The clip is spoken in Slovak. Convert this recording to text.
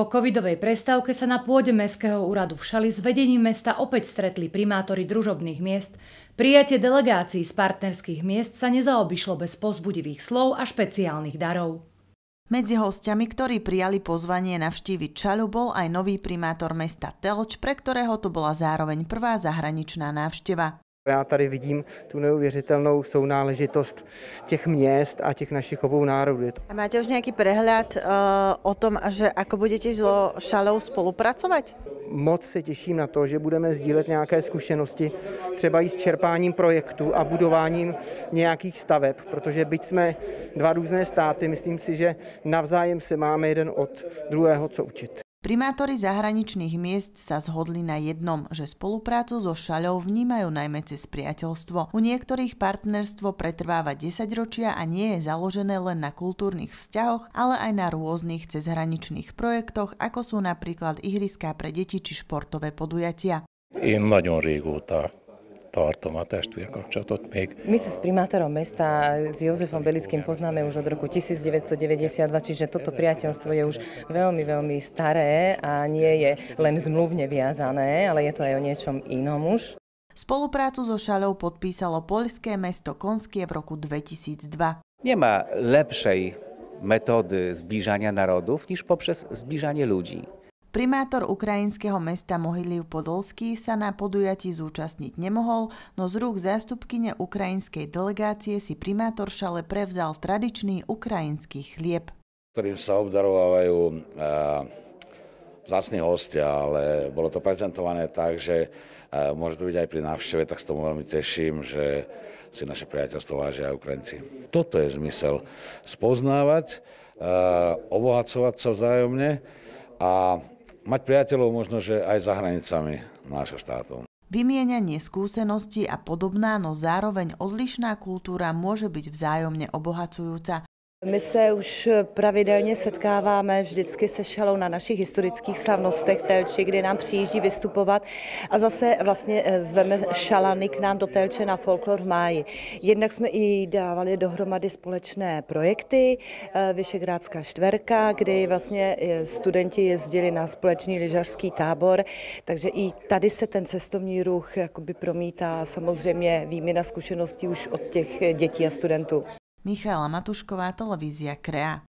Po covidovej prestávke sa na pôde Mestského úradu v Šali s vedením mesta opäť stretli primátori družobných miest. Prijatie delegácií z partnerských miest sa nezaobišlo bez pozbudivých slov a špeciálnych darov. Medzi hostiami, ktorí prijali pozvanie navštíviť Čaľu, bol aj nový primátor mesta Telč, pre ktorého to bola zároveň prvá zahraničná návšteva. Já tady vidím tu neuvěřitelnou sounáležitost těch měst a těch našich obou národů. A máte už nějaký prehľad uh, o tom, že ako budete so Šalou spolupracovat? Moc se těším na to, že budeme sdílet nějaké zkušenosti, třeba i s čerpáním projektů a budováním nějakých staveb, protože byť jsme dva různé státy, myslím si, že navzájem se máme jeden od druhého co učit. Primátori zahraničných miest sa zhodli na jednom, že spoluprácu so Šaľou vnímajú najmä cez priateľstvo. U niektorých partnerstvo pretrváva 10 ročia a nie je založené len na kultúrnych vzťahoch, ale aj na rôznych cezhraničných projektoch, ako sú napríklad ihriská pre deti či športové podujatia. Én nagyon régóta tartom a testvérkapcsolatot még. My sa s primátorom mesta, s Jozefom Belickým poznáme už od roku 1992, čiže toto priateľstvo je už veľmi, veľmi staré a nie je len zmluvne viazané, ale je to aj o niečom inom už. Spoluprácu so Šaľou podpísalo poľské mesto Konskie v roku 2002. Nemá lepszej metody zbliżania narodów niż poprzez zbliżanie ludzi. Primátor ukrajinského mesta Mohyliv Podolský sa na podujatí zúčastniť nemohol, no z rúk zástupkyne ukrajinskej delegácie si primátor Šale prevzal tradičný ukrajinský chlieb. Ktorým sa obdarovávajú e, vzácni hostia, ale bolo to prezentované tak, že e, môže to byť aj pri návšteve, tak s tomu veľmi teším, že si naše priateľstvo vážia aj Ukrajinci. Toto je zmysel spoznávať, e, obohacovať sa vzájomne a mať priateľov možno, že aj za hranicami nášho štátu. Vymienanie skúseností a podobná, no zároveň odlišná kultúra môže byť vzájomne obohacujúca. My se už pravidelně setkáváme vždycky se Šalou na našich historických slavnostech Telči, kde nám přijíždí vystupovat a zase vlastně eh, zveme Šalany k nám do Telče na Folklor v máji. Jednak jsme i dávali dohromady společné projekty, eh, Vyšegrádská štverka, kdy vlastně eh, studenti jezdili na společný lyžařský tábor, takže i tady se ten cestovní ruch jakoby promítá samozřejmě výměna zkušeností už od těch dětí a studentů. Michála Matušková, televízia KREA.